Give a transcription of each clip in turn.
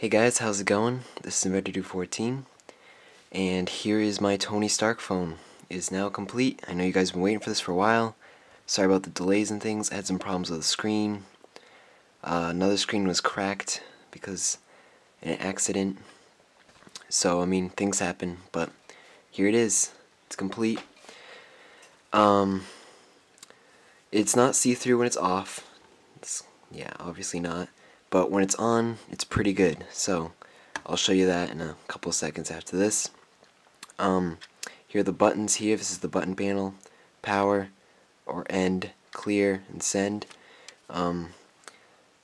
Hey guys, how's it going? This is InventorDude14, and here is my Tony Stark phone. It is now complete. I know you guys have been waiting for this for a while. Sorry about the delays and things. I had some problems with the screen. Uh, another screen was cracked because an accident. So, I mean, things happen, but here it is. It's complete. Um, it's not see-through when it's off. It's, yeah, obviously not. But when it's on, it's pretty good. So, I'll show you that in a couple seconds after this. Um, here are the buttons here. This is the button panel. Power, or end, clear, and send. Um,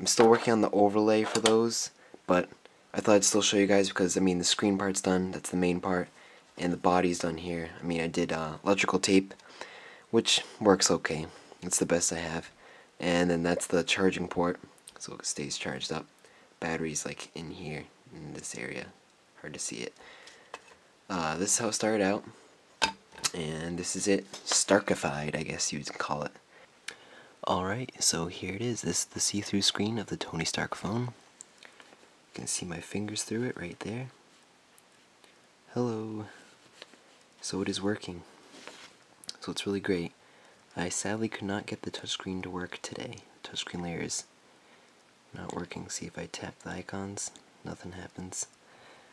I'm still working on the overlay for those, but I thought I'd still show you guys because, I mean, the screen part's done. That's the main part. And the body's done here. I mean, I did uh, electrical tape, which works okay. It's the best I have. And then that's the charging port, so it stays charged up. Battery's like in here, in this area. Hard to see it. Uh, this is how it started out. And this is it. Starkified, I guess you'd call it. Alright, so here it is. This is the see-through screen of the Tony Stark phone. You can see my fingers through it right there. Hello. So it is working. So it's really great. I sadly could not get the touchscreen to work today. Touchscreen layer is not working. See if I tap the icons, nothing happens.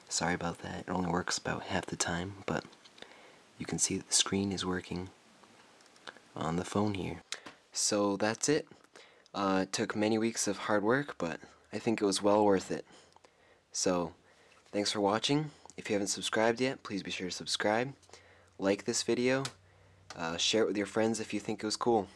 Sorry about that. It only works about half the time, but you can see that the screen is working on the phone here. So that's it. Uh, it took many weeks of hard work, but I think it was well worth it. So, thanks for watching. If you haven't subscribed yet, please be sure to subscribe. Like this video. Uh, share it with your friends if you think it was cool.